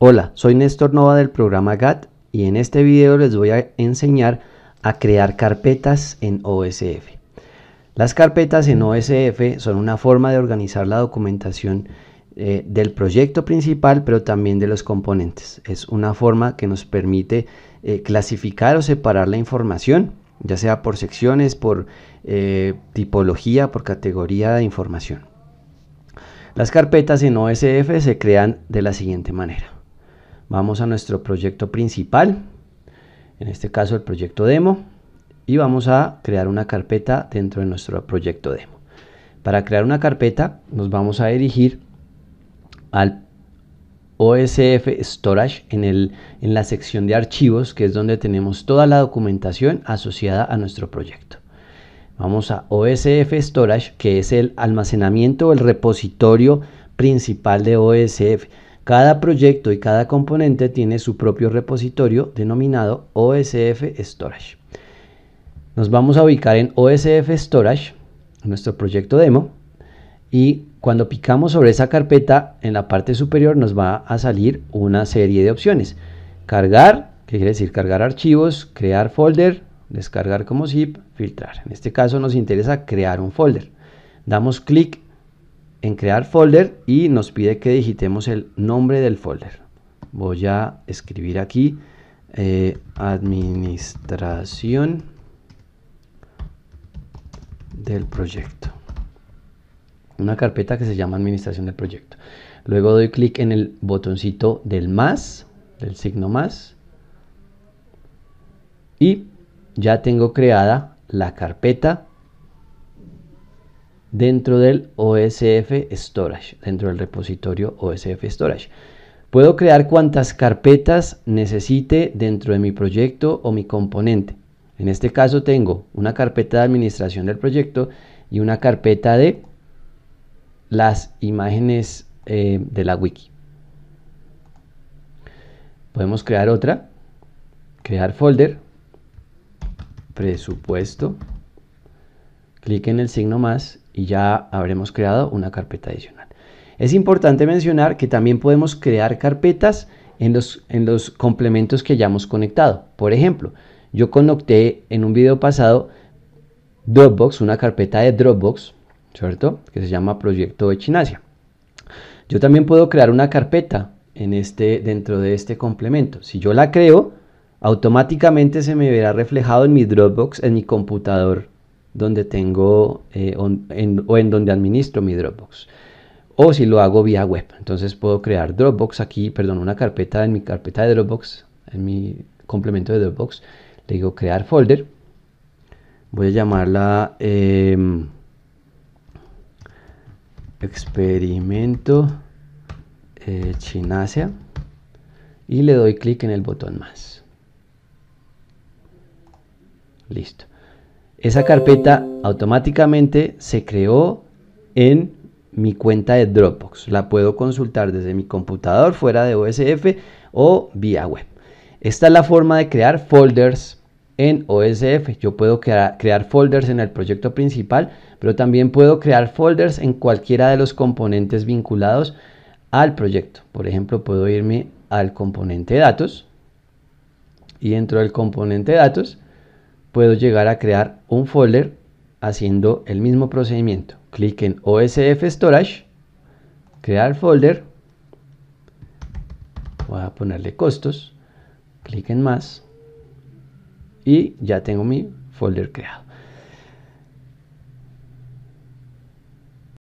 Hola, soy Néstor Nova del programa GAT y en este video les voy a enseñar a crear carpetas en OSF. Las carpetas en OSF son una forma de organizar la documentación eh, del proyecto principal, pero también de los componentes. Es una forma que nos permite eh, clasificar o separar la información, ya sea por secciones, por eh, tipología, por categoría de información. Las carpetas en OSF se crean de la siguiente manera. Vamos a nuestro proyecto principal, en este caso el proyecto demo, y vamos a crear una carpeta dentro de nuestro proyecto demo. Para crear una carpeta nos vamos a dirigir al OSF Storage en, la sección de archivos, que es donde tenemos toda la documentación asociada a nuestro proyecto. Vamos a OSF Storage, que es el almacenamiento o el repositorio principal de OSF. Cada proyecto y cada componente tiene su propio repositorio denominado OSF Storage. Nos vamos a ubicar en OSF Storage, nuestro proyecto demo, y cuando picamos sobre esa carpeta, en la parte superior nos va a salir una serie de opciones. Cargar, que quiere decir cargar archivos, crear folder, descargar como zip, filtrar. En este caso nos interesa crear un folder. Damos clic en crear folder y nos pide que digitemos el nombre del folder. Voy a escribir aquí eh, administración del proyecto. Una carpeta que se llama administración del proyecto. Luego doy clic en el botoncito del más, del signo más. Y ya tengo creada la carpeta dentro del OSF Storage, dentro del repositorio OSF Storage. Puedo crear cuantas carpetas necesite dentro de mi proyecto o mi componente. En este caso tengo una carpeta de administración del proyecto y una carpeta de las imágenes eh, de la wiki. Podemos crear otra, crear folder, presupuesto, clic en el signo más y ya habremos creado una carpeta adicional. Es importante mencionar que también podemos crear carpetas en los, en los complementos que hayamos conectado. Por ejemplo, yo conecté en un video pasado Dropbox, una carpeta de Dropbox, ¿cierto? Que se llama Proyecto de Chinasia. Yo también puedo crear una carpeta en este, dentro de este complemento. Si yo la creo, automáticamente se me verá reflejado en mi Dropbox, en mi computador donde tengo eh, o en donde administro mi Dropbox. O si lo hago vía web. Entonces puedo crear Dropbox aquí, perdón, una carpeta en mi carpeta de Dropbox, en mi complemento de Dropbox. Le digo crear folder. Voy a llamarla em, experimento eh, chinasia y le doy clic en el botón más. Listo. Esa carpeta automáticamente se creó en mi cuenta de Dropbox. La puedo consultar desde mi computador fuera de OSF o vía web. Esta es la forma de crear folders en OSF. Yo puedo crear, folders en el proyecto principal, pero también puedo crear folders en cualquiera de los componentes vinculados al proyecto. Por ejemplo, puedo irme al componente datos y dentro del componente datos puedo llegar a crear un folder haciendo el mismo procedimiento. Clic en OSF Storage, crear folder, voy a ponerle costos, clic en más y ya tengo mi folder creado.